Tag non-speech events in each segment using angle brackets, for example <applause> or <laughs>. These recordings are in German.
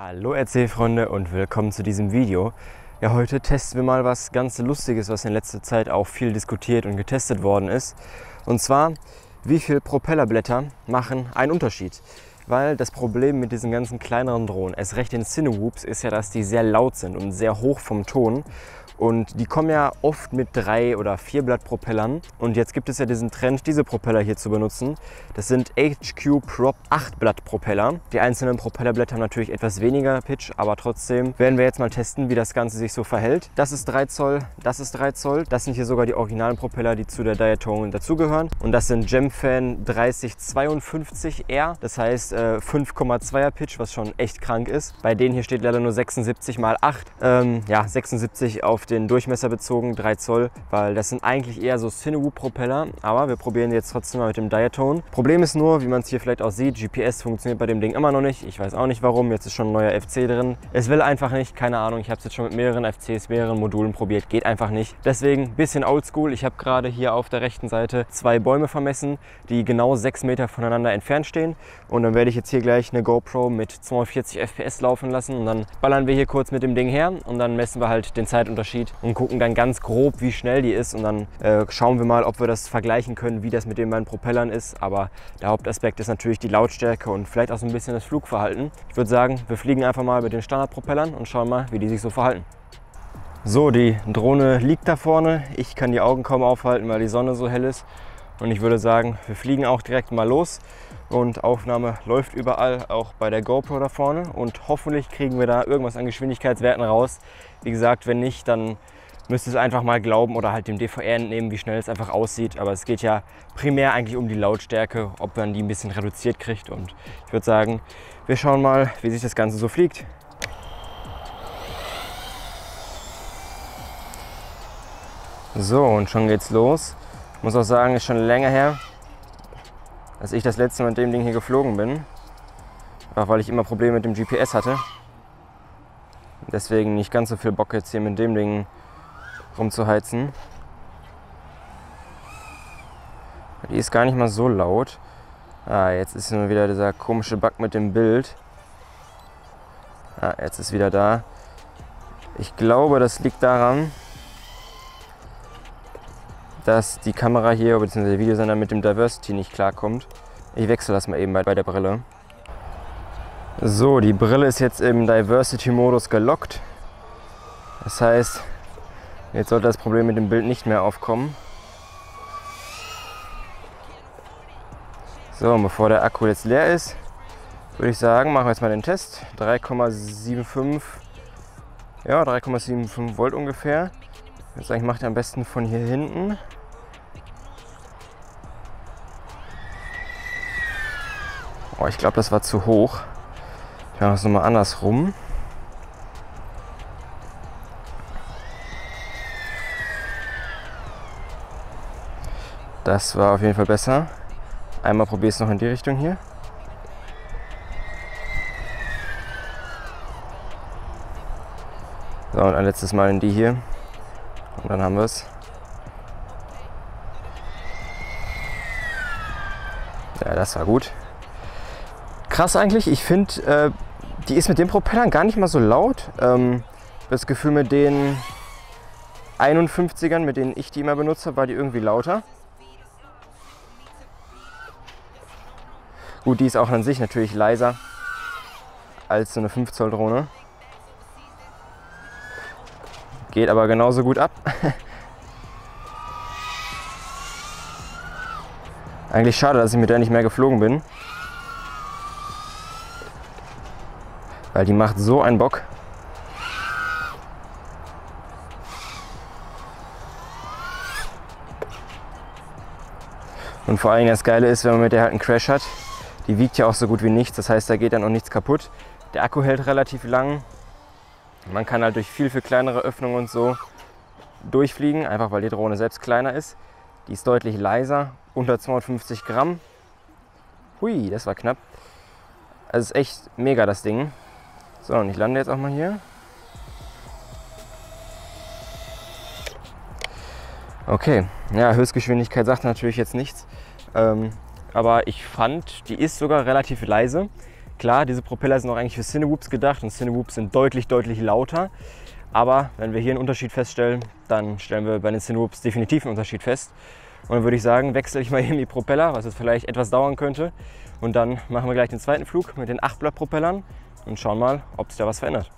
Hallo RC-Freunde und willkommen zu diesem Video. Ja, heute testen wir mal was ganz Lustiges, was in letzter Zeit auch viel diskutiert und getestet worden ist. Und zwar, wie viele Propellerblätter machen einen Unterschied? Weil das Problem mit diesen ganzen kleineren Drohnen, erst recht den Cinewhoops, ist ja, dass die sehr laut sind und sehr hoch vom Ton. Und die kommen ja oft mit drei oder vier Blattpropellern. Und jetzt gibt es ja diesen Trend, diese Propeller hier zu benutzen. Das sind HQ Prop 8 Blattpropeller. Die einzelnen Propellerblätter haben natürlich etwas weniger Pitch, aber trotzdem werden wir jetzt mal testen, wie das Ganze sich so verhält. Das ist 3 Zoll, das ist 3 Zoll. Das sind hier sogar die originalen Propeller, die zu der Diatone dazugehören. Und das sind Gemfan 3052R. Das heißt äh, 5,2er Pitch, was schon echt krank ist. Bei denen hier steht leider nur 76 mal 8. Ähm, ja, 76 auf den Durchmesser bezogen, 3 Zoll, weil das sind eigentlich eher so Cinewoop-Propeller, aber wir probieren jetzt trotzdem mal mit dem Diatone. Problem ist nur, wie man es hier vielleicht auch sieht, GPS funktioniert bei dem Ding immer noch nicht. Ich weiß auch nicht warum, jetzt ist schon ein neuer FC drin. Es will einfach nicht, keine Ahnung, ich habe es jetzt schon mit mehreren FCs, mehreren Modulen probiert, geht einfach nicht. Deswegen bisschen oldschool. Ich habe gerade hier auf der rechten Seite zwei Bäume vermessen, die genau 6 Meter voneinander entfernt stehen und dann werde ich jetzt hier gleich eine GoPro mit 240 FPS laufen lassen und dann ballern wir hier kurz mit dem Ding her und dann messen wir halt den Zeitunterschied Unterschied und gucken dann ganz grob, wie schnell die ist. Und dann äh, schauen wir mal, ob wir das vergleichen können, wie das mit den beiden Propellern ist. Aber der Hauptaspekt ist natürlich die Lautstärke und vielleicht auch so ein bisschen das Flugverhalten. Ich würde sagen, wir fliegen einfach mal mit den Standardpropellern und schauen mal, wie die sich so verhalten. So, die Drohne liegt da vorne. Ich kann die Augen kaum aufhalten, weil die Sonne so hell ist. Und ich würde sagen, wir fliegen auch direkt mal los. Und Aufnahme läuft überall, auch bei der GoPro da vorne. Und hoffentlich kriegen wir da irgendwas an Geschwindigkeitswerten raus. Wie gesagt, wenn nicht, dann müsst ihr es einfach mal glauben oder halt dem DVR entnehmen, wie schnell es einfach aussieht. Aber es geht ja primär eigentlich um die Lautstärke, ob man die ein bisschen reduziert kriegt. Und ich würde sagen, wir schauen mal, wie sich das Ganze so fliegt. So, und schon geht's los. Ich muss auch sagen, ist schon länger her, als ich das letzte Mal mit dem Ding hier geflogen bin. Einfach weil ich immer Probleme mit dem GPS hatte. Deswegen nicht ganz so viel Bock jetzt hier mit dem Ding rumzuheizen. Die ist gar nicht mal so laut. Ah, jetzt ist nur wieder dieser komische Bug mit dem Bild. Ah, jetzt ist wieder da. Ich glaube, das liegt daran, dass die Kamera hier bzw. der Videosender mit dem Diversity nicht klarkommt. Ich wechsle das mal eben bei, bei der Brille. So, die Brille ist jetzt im Diversity-Modus gelockt. Das heißt, jetzt sollte das Problem mit dem Bild nicht mehr aufkommen. So, und bevor der Akku jetzt leer ist, würde ich sagen, machen wir jetzt mal den Test. 3,75 ja, 3,75 Volt ungefähr. Ich mache ich am besten von hier hinten. Oh, ich glaube, das war zu hoch. Ich mache es nochmal andersrum. Das war auf jeden Fall besser. Einmal probiere es noch in die Richtung hier. So, und ein letztes Mal in die hier. Und dann haben wir es. Ja, das war gut krass eigentlich. Ich finde, äh, die ist mit den Propellern gar nicht mal so laut. Ähm, das Gefühl mit den 51ern, mit denen ich die immer benutze, war die irgendwie lauter. Gut, die ist auch an sich natürlich leiser als so eine 5 Zoll Drohne. Geht aber genauso gut ab. <laughs> Eigentlich schade, dass ich mit der nicht mehr geflogen bin. Weil die macht so einen Bock. Und vor allem das Geile ist, wenn man mit der halt einen Crash hat, die wiegt ja auch so gut wie nichts. Das heißt, da geht dann auch nichts kaputt. Der Akku hält relativ lang. Man kann halt durch viel, viel kleinere Öffnungen und so durchfliegen, einfach weil die Drohne selbst kleiner ist. Die ist deutlich leiser, unter 250 Gramm. Hui, das war knapp. Also ist echt mega das Ding. So, und ich lande jetzt auch mal hier. Okay, ja, Höchstgeschwindigkeit sagt natürlich jetzt nichts. Ähm, aber ich fand, die ist sogar relativ leise. Klar, diese Propeller sind auch eigentlich für Cinewhoops gedacht und Cinewhoops sind deutlich, deutlich lauter. Aber wenn wir hier einen Unterschied feststellen, dann stellen wir bei den Cinewhoops definitiv einen Unterschied fest. Und dann würde ich sagen, wechsle ich mal eben die Propeller, was jetzt vielleicht etwas dauern könnte. Und dann machen wir gleich den zweiten Flug mit den 8-Blatt-Propellern und schauen mal, ob sich da was verändert.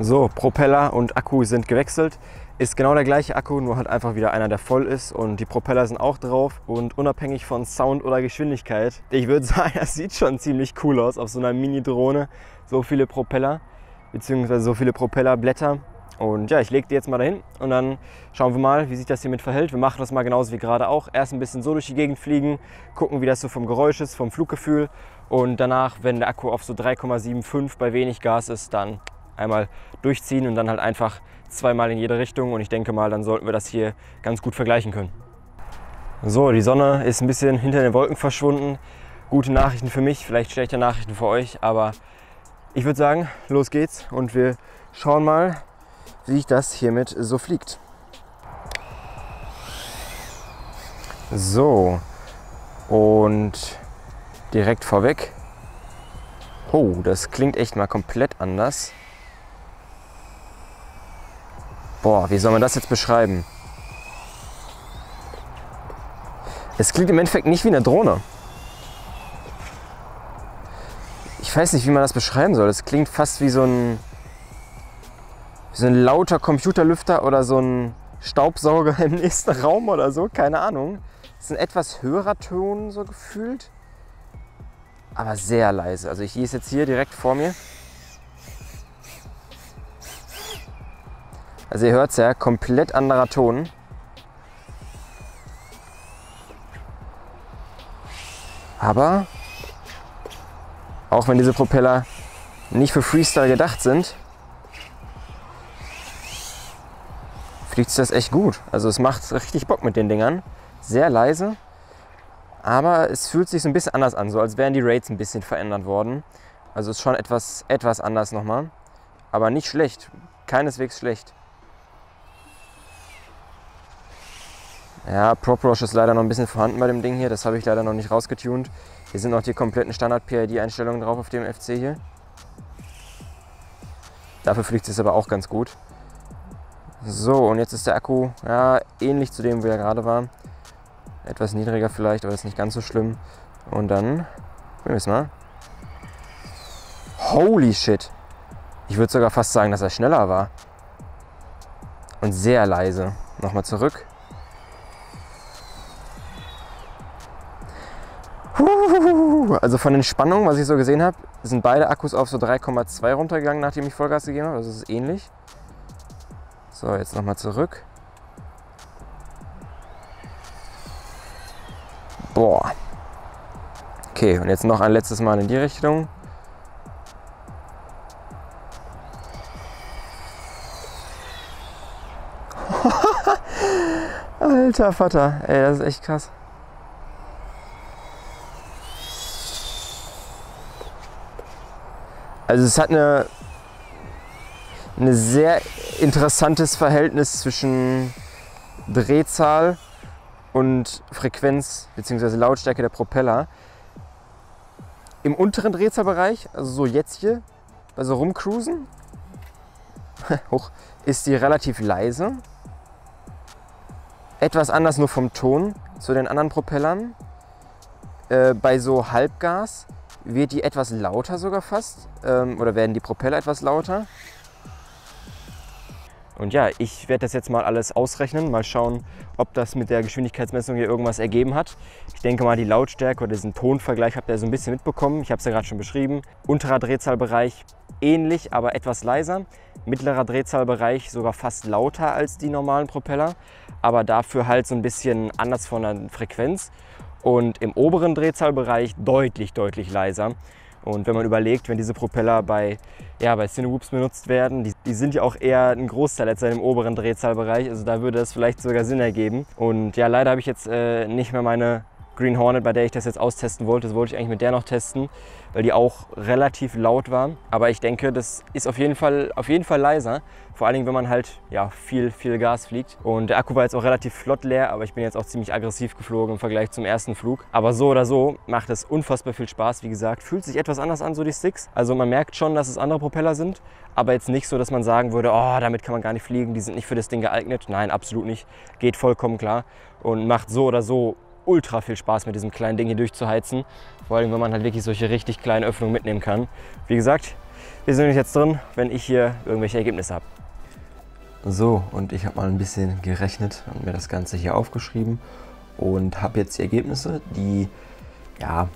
So, Propeller und Akku sind gewechselt. Ist genau der gleiche Akku, nur halt einfach wieder einer, der voll ist. Und die Propeller sind auch drauf. Und unabhängig von Sound oder Geschwindigkeit, ich würde <laughs> sagen, das sieht schon ziemlich cool aus auf so einer Mini-Drohne. So viele Propeller, beziehungsweise so viele Propellerblätter. Und ja, ich lege die jetzt mal dahin und dann schauen wir mal, wie sich das hier mit verhält. Wir machen das mal genauso wie gerade auch. Erst ein bisschen so durch die Gegend fliegen, gucken, wie das so vom Geräusch ist, vom Fluggefühl. Und danach, wenn der Akku auf so 3,75 bei wenig Gas ist, dann einmal durchziehen und dann halt einfach zweimal in jede Richtung. Und ich denke mal, dann sollten wir das hier ganz gut vergleichen können. So, die Sonne ist ein bisschen hinter den Wolken verschwunden. Gute Nachrichten für mich, vielleicht schlechte Nachrichten für euch, aber ich würde sagen, los geht's und wir schauen mal, wie das hiermit so fliegt. So, und direkt vorweg. Oh, das klingt echt mal komplett anders. Boah, wie soll man das jetzt beschreiben? Es klingt im Endeffekt nicht wie eine Drohne. Ich weiß nicht, wie man das beschreiben soll. Es klingt fast wie so ein so ein lauter Computerlüfter oder so ein Staubsauger <laughs> im nächsten Raum oder so, keine Ahnung. Es ist ein etwas höherer Ton so gefühlt, aber sehr leise. Also ich ist jetzt hier direkt vor mir. Also ihr hört es ja, komplett anderer Ton. Aber auch wenn diese Propeller nicht für Freestyle gedacht sind, fliegt das echt gut. Also es macht richtig Bock mit den Dingern. Sehr leise, aber es fühlt sich so ein bisschen anders an, so als wären die Rates ein bisschen verändert worden. Also es ist schon etwas, etwas anders nochmal. Aber nicht schlecht, keineswegs schlecht. Ja, Prop Rush ist leider noch ein bisschen vorhanden bei dem Ding hier. Das habe ich leider noch nicht rausgetunt. Hier sind noch die kompletten Standard-PID-Einstellungen drauf auf dem FC hier. Dafür fliegt es aber auch ganz gut. So, und jetzt ist der Akku ja, ähnlich zu dem, wie er gerade war. Etwas niedriger vielleicht, aber das ist nicht ganz so schlimm. Und dann, wir es mal. Holy shit! Ich würde sogar fast sagen, dass er schneller war. Und sehr leise. Nochmal zurück. Also von den Spannungen, was ich so gesehen habe, sind beide Akkus auf so 3,2 runtergegangen, nachdem ich Vollgas gegeben habe. Also es ist ähnlich. So, jetzt nochmal zurück. Boah. Okay, und jetzt noch ein letztes Mal in die Richtung. <laughs> Alter Vater, ey, das ist echt krass. Also es hat eine, eine sehr interessantes Verhältnis zwischen Drehzahl und Frequenz bzw. Lautstärke der Propeller. Im unteren Drehzahlbereich, also so jetzt hier, also rumcruisen, <laughs> hoch, ist die relativ leise. Etwas anders nur vom Ton zu den anderen Propellern. Äh, bei so Halbgas wird die etwas lauter sogar fast ähm, oder werden die Propeller etwas lauter. Und ja, ich werde das jetzt mal alles ausrechnen, mal schauen, ob das mit der Geschwindigkeitsmessung hier irgendwas ergeben hat. Ich denke mal, die Lautstärke oder diesen Tonvergleich habt ihr so ein bisschen mitbekommen. Ich habe es ja gerade schon beschrieben. Unterer Drehzahlbereich ähnlich, aber etwas leiser. Mittlerer Drehzahlbereich sogar fast lauter als die normalen Propeller, aber dafür halt so ein bisschen anders von der Frequenz. Und im oberen Drehzahlbereich deutlich, deutlich leiser. Und wenn man überlegt, wenn diese Propeller bei, ja, bei Cinewhoops benutzt werden, die, die sind ja auch eher ein Großteil als im oberen Drehzahlbereich. Also da würde es vielleicht sogar Sinn ergeben. Und ja, leider habe ich jetzt äh, nicht mehr meine Green Hornet, bei der ich das jetzt austesten wollte, das wollte ich eigentlich mit der noch testen, weil die auch relativ laut war. Aber ich denke, das ist auf jeden Fall, auf jeden Fall leiser. Vor allen Dingen, wenn man halt ja, viel, viel Gas fliegt. Und der Akku war jetzt auch relativ flott leer, aber ich bin jetzt auch ziemlich aggressiv geflogen im Vergleich zum ersten Flug. Aber so oder so macht es unfassbar viel Spaß. Wie gesagt, fühlt sich etwas anders an, so die Sticks. Also man merkt schon, dass es andere Propeller sind, aber jetzt nicht so, dass man sagen würde, oh, damit kann man gar nicht fliegen, die sind nicht für das Ding geeignet. Nein, absolut nicht. Geht vollkommen klar und macht so oder so ultra viel Spaß mit diesem kleinen Ding hier durchzuheizen. Vor allem, wenn man halt wirklich solche richtig kleinen Öffnungen mitnehmen kann. Wie gesagt, wir sind jetzt drin, wenn ich hier irgendwelche Ergebnisse habe. So, und ich habe mal ein bisschen gerechnet und mir das Ganze hier aufgeschrieben und habe jetzt die Ergebnisse, die ja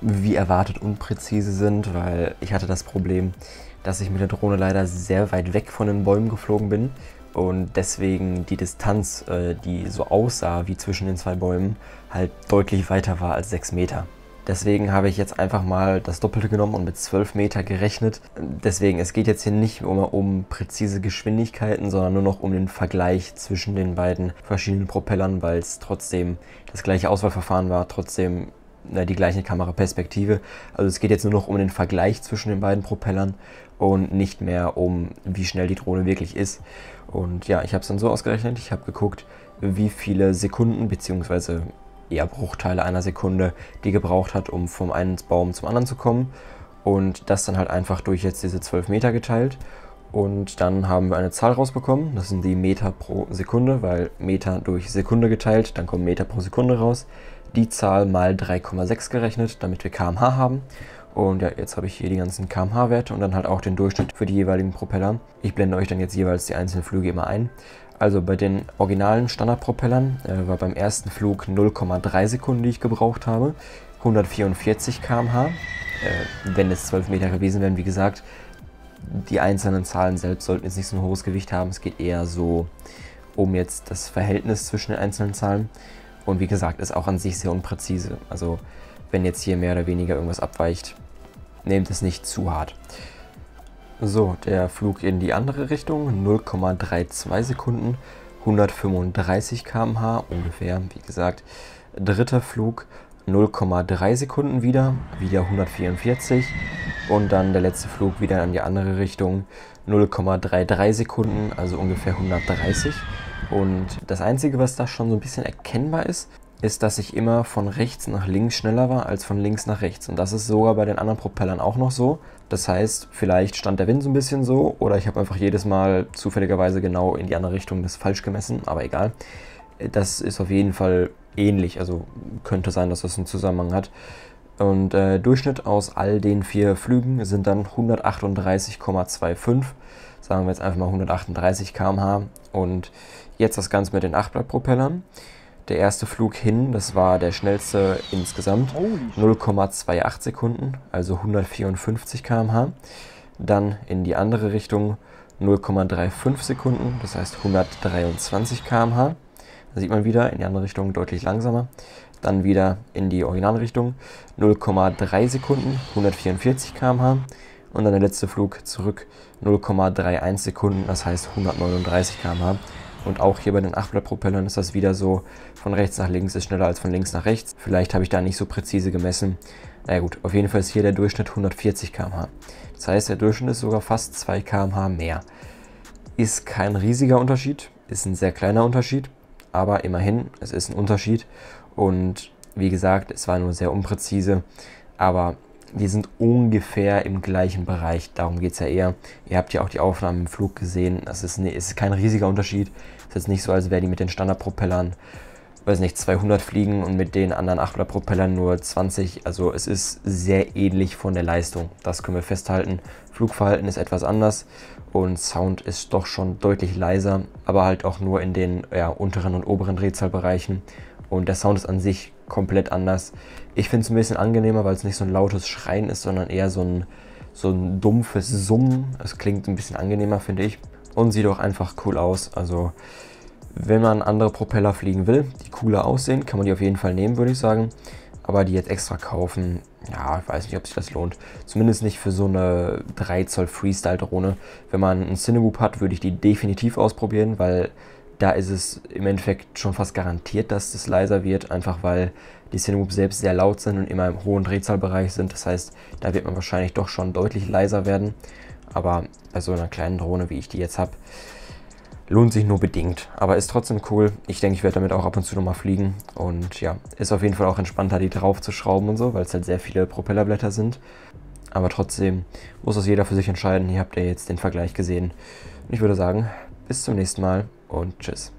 wie erwartet unpräzise sind, weil ich hatte das Problem, dass ich mit der Drohne leider sehr weit weg von den Bäumen geflogen bin und deswegen die Distanz, äh, die so aussah wie zwischen den zwei Bäumen, halt deutlich weiter war als 6 Meter. Deswegen habe ich jetzt einfach mal das Doppelte genommen und mit 12 Meter gerechnet. Deswegen, es geht jetzt hier nicht mehr um präzise Geschwindigkeiten, sondern nur noch um den Vergleich zwischen den beiden verschiedenen Propellern, weil es trotzdem das gleiche Auswahlverfahren war, trotzdem na, die gleiche Kameraperspektive. Also es geht jetzt nur noch um den Vergleich zwischen den beiden Propellern und nicht mehr um, wie schnell die Drohne wirklich ist. Und ja, ich habe es dann so ausgerechnet, ich habe geguckt, wie viele Sekunden bzw. eher Bruchteile einer Sekunde die gebraucht hat, um vom einen Baum zum anderen zu kommen. Und das dann halt einfach durch jetzt diese 12 Meter geteilt. Und dann haben wir eine Zahl rausbekommen. Das sind die Meter pro Sekunde, weil Meter durch Sekunde geteilt, dann kommen Meter pro Sekunde raus. Die Zahl mal 3,6 gerechnet, damit wir kmh haben. Und ja, jetzt habe ich hier die ganzen kmh-Werte und dann halt auch den Durchschnitt für die jeweiligen Propeller. Ich blende euch dann jetzt jeweils die einzelnen Flüge immer ein. Also bei den originalen Standardpropellern äh, war beim ersten Flug 0,3 Sekunden, die ich gebraucht habe. 144 km/h. Äh, wenn es 12 Meter gewesen wären, wie gesagt, die einzelnen Zahlen selbst sollten jetzt nicht so ein hohes Gewicht haben. Es geht eher so um jetzt das Verhältnis zwischen den einzelnen Zahlen. Und wie gesagt, ist auch an sich sehr unpräzise. Also wenn jetzt hier mehr oder weniger irgendwas abweicht, nehmt es nicht zu hart. So, der Flug in die andere Richtung, 0,32 Sekunden, 135 km/h ungefähr, wie gesagt. Dritter Flug, 0,3 Sekunden wieder, wieder 144. Und dann der letzte Flug wieder in die andere Richtung, 0,33 Sekunden, also ungefähr 130. Und das Einzige, was da schon so ein bisschen erkennbar ist, ist, dass ich immer von rechts nach links schneller war als von links nach rechts. Und das ist sogar bei den anderen Propellern auch noch so. Das heißt, vielleicht stand der Wind so ein bisschen so oder ich habe einfach jedes Mal zufälligerweise genau in die andere Richtung das falsch gemessen, aber egal. Das ist auf jeden Fall ähnlich, also könnte sein, dass das einen Zusammenhang hat. Und äh, Durchschnitt aus all den vier Flügen sind dann 138,25. Sagen wir jetzt einfach mal 138 km/h. Und jetzt das Ganze mit den Achtblattpropellern. Der erste Flug hin, das war der schnellste insgesamt, 0,28 Sekunden, also 154 km/h. Dann in die andere Richtung 0,35 Sekunden, das heißt 123 km/h. Da sieht man wieder in die andere Richtung deutlich langsamer. Dann wieder in die Originalrichtung 0,3 Sekunden, 144 km/h. Und dann der letzte Flug zurück 0,31 Sekunden, das heißt 139 km/h. Und auch hier bei den 8-Blatt-Propellern ist das wieder so, von rechts nach links ist schneller als von links nach rechts. Vielleicht habe ich da nicht so präzise gemessen. Na naja gut, auf jeden Fall ist hier der Durchschnitt 140 km/h. Das heißt, der Durchschnitt ist sogar fast 2 km/h mehr. Ist kein riesiger Unterschied, ist ein sehr kleiner Unterschied, aber immerhin, es ist ein Unterschied. Und wie gesagt, es war nur sehr unpräzise, aber die sind ungefähr im gleichen Bereich. Darum geht es ja eher. Ihr habt ja auch die Aufnahmen im Flug gesehen. Das ist, ne, ist kein riesiger Unterschied. Es ist jetzt nicht so, als wäre die mit den Standardpropellern, weiß nicht, 200 fliegen und mit den anderen 800 Propellern nur 20. Also es ist sehr ähnlich von der Leistung. Das können wir festhalten. Flugverhalten ist etwas anders und Sound ist doch schon deutlich leiser, aber halt auch nur in den ja, unteren und oberen Drehzahlbereichen. Und der Sound ist an sich komplett anders. Ich finde es ein bisschen angenehmer, weil es nicht so ein lautes Schreien ist, sondern eher so ein, so ein dumpfes Summen. Es klingt ein bisschen angenehmer, finde ich. Und sieht auch einfach cool aus. Also, wenn man andere Propeller fliegen will, die cooler aussehen, kann man die auf jeden Fall nehmen, würde ich sagen. Aber die jetzt extra kaufen, ja, ich weiß nicht, ob sich das lohnt. Zumindest nicht für so eine 3 Zoll Freestyle-Drohne. Wenn man einen Cinewoop hat, würde ich die definitiv ausprobieren, weil da ist es im Endeffekt schon fast garantiert, dass das leiser wird, einfach weil die Cinewhoop selbst sehr laut sind und immer im hohen Drehzahlbereich sind. Das heißt, da wird man wahrscheinlich doch schon deutlich leiser werden. Aber bei so einer kleinen Drohne, wie ich die jetzt habe, lohnt sich nur bedingt. Aber ist trotzdem cool. Ich denke, ich werde damit auch ab und zu nochmal fliegen. Und ja, ist auf jeden Fall auch entspannter, die drauf zu schrauben und so, weil es halt sehr viele Propellerblätter sind. Aber trotzdem muss das jeder für sich entscheiden. Hier habt ihr jetzt den Vergleich gesehen. Und ich würde sagen, bis zum nächsten Mal und tschüss.